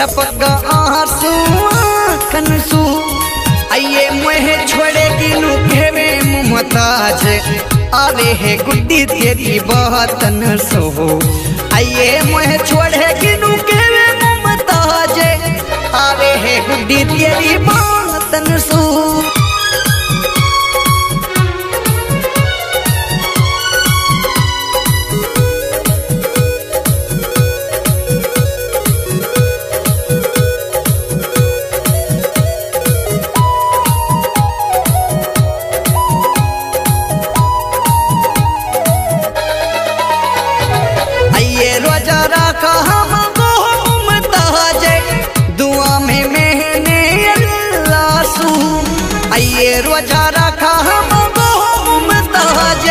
टपक आँसू कनसू आइए मुहे छोड़े गिनू घेवे मुमताज़। आवे है गुड्डी तेरी बहतन सो। आइए मुहे छोड़े गिनू घेवे मुमताज़। आवे है गुड्डी तेरी बहतन सो। रोजा रखा हम घूमताज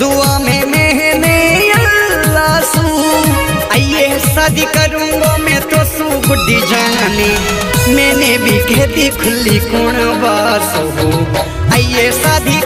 दुआ में मेहने आइए शादी करूँगा मैं तो सू गुड्डी जाने मैंने भी खेती खुली कौन बासू आइए शादी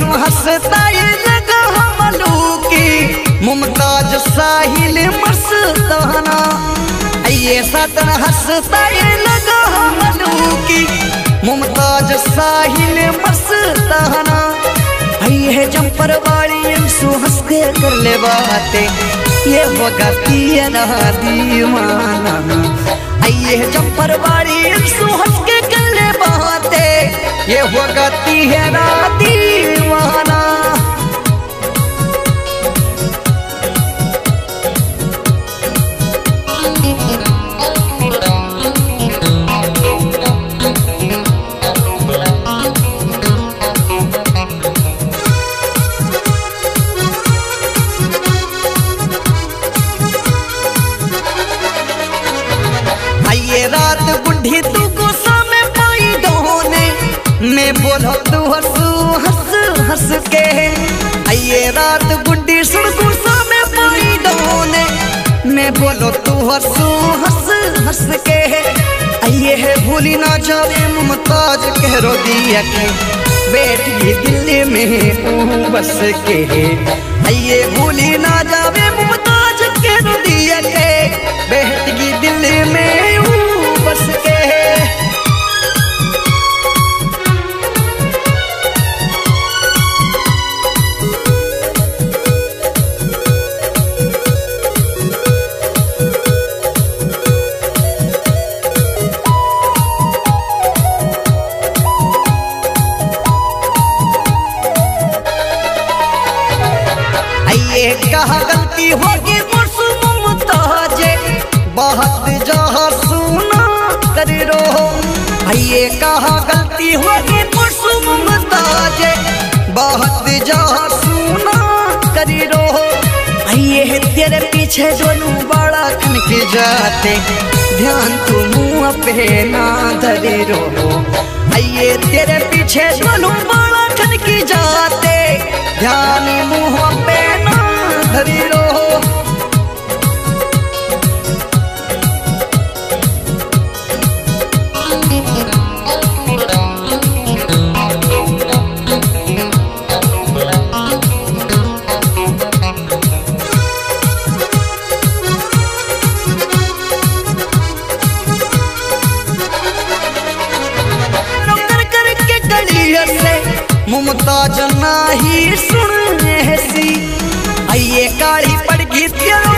दोनों हंसता ये लगा हमलू की। मुमताज़ साहिल मस्ताना आइए सतन हंसता ये लगा हमलू की। मुमताज़ साहिल मस्ताना आइए जंपर वाली अंशु हंस के कर ले बातें। ये बगाती है ना दीवाना आइए जंपर वाली अंशु हंस के कर ले बातें। ये बगाती है दीवाना बोलो तू हंसू, हंस हंस के आइए रात बुढ़ी सुन गुस्सा में पाई दोने मैं बोलो तू हंसू, हंस हंस के आइए है भूली ना जावे मुमताज़ कह रो दिया के बेटी दिल्ली में, तू बस के आइए भूली ना जावे कहा गलती होगी मासूम मुमताजे बहुत जहा सुना कर रो आइए कहा गलती होगी मासूम बहुत जहा सुना कर रो आइए तेरे पीछे दोनों बड़ा खन के जाते। ध्यान तू मुँह पे ना धरे रो आइए तेरे पीछे दोनों बड़ा खन के जाते। ध्यान मुँह पे ना धरी मुमताज़ नाही सुन ऐसी आइए काली पड़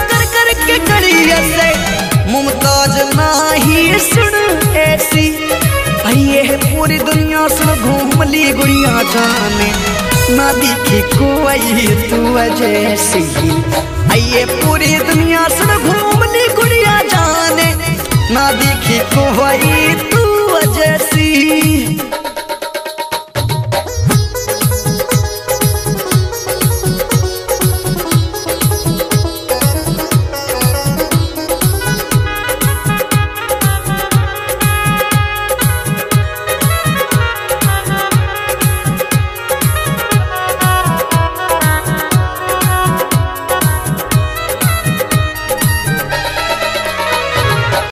कर कर के से मुमताज़ नाही सुन ऐसी। आइए पूरी दुनिया सुन घूम ली गुड़िया जाने। ना दिखी कोई तू जैसी। आइए पूरी दुनिया सुन घूम ली गुड़िया जाने। ना दिखी कोई तू जैसी।